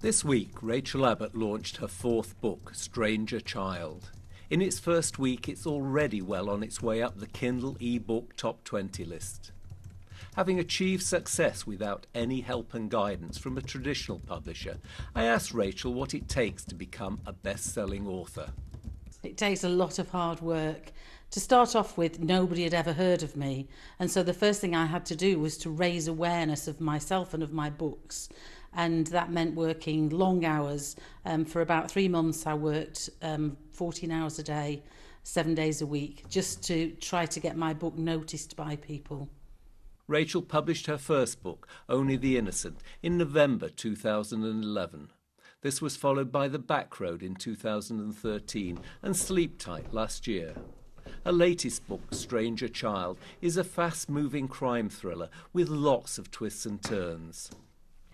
This week, Rachel Abbott launched her fourth book, Stranger Child. In its first week, it's already well on its way up the Kindle e-book top 20 list. Having achieved success without any help and guidance from a traditional publisher, I asked Rachel what it takes to become a best-selling author. It takes a lot of hard work. To start off with, nobody had ever heard of me. And so the first thing I had to do was to raise awareness of myself and of my books. And that meant working long hours. Um, for about three months, I worked um, 14 hours a day, seven days a week, just to try to get my book noticed by people. Rachel published her first book, Only the Innocent, in November 2011. This was followed by The Back Road in 2013 and Sleep Tight last year. Her latest book, Stranger Child, is a fast moving crime thriller with lots of twists and turns.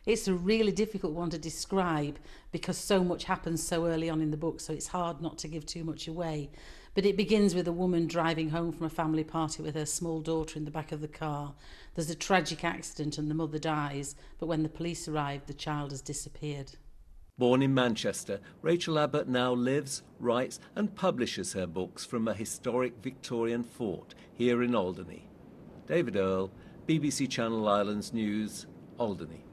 It's a really difficult one to describe because so much happens so early on in the book, so it's hard not to give too much away. But it begins with a woman driving home from a family party with her small daughter in the back of the car. There's a tragic accident and the mother dies, but when the police arrive, the child has disappeared. Born in Manchester, Rachel Abbott now lives, writes, and publishes her books from a historic Victorian fort here in Alderney. David Earl, BBC Channel Islands News, Alderney.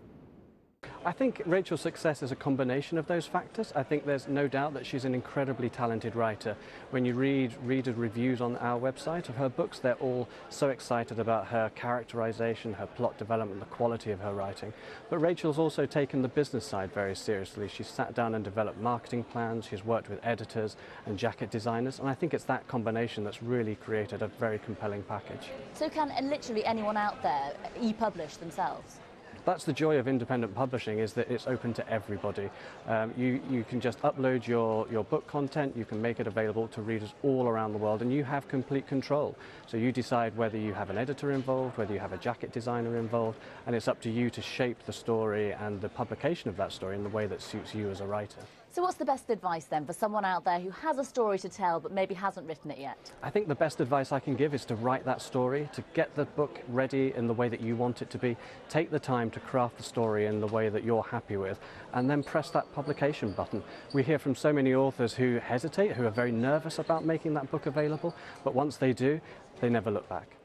I think Rachel's success is a combination of those factors. I think there's no doubt that she's an incredibly talented writer. When you read reader reviews on our website of her books, they're all so excited about her characterization, her plot development, the quality of her writing. But Rachel's also taken the business side very seriously. She's sat down and developed marketing plans, she's worked with editors and jacket designers, and I think it's that combination that's really created a very compelling package. So can literally anyone out there e-publish themselves? That's the joy of independent publishing is that it's open to everybody. Um, you, you can just upload your, your book content, you can make it available to readers all around the world and you have complete control. So you decide whether you have an editor involved, whether you have a jacket designer involved, and it's up to you to shape the story and the publication of that story in the way that suits you as a writer. So what's the best advice then for someone out there who has a story to tell but maybe hasn't written it yet? I think the best advice I can give is to write that story, to get the book ready in the way that you want it to be, take the time to craft the story in the way that you're happy with, and then press that publication button. We hear from so many authors who hesitate, who are very nervous about making that book available, but once they do, they never look back.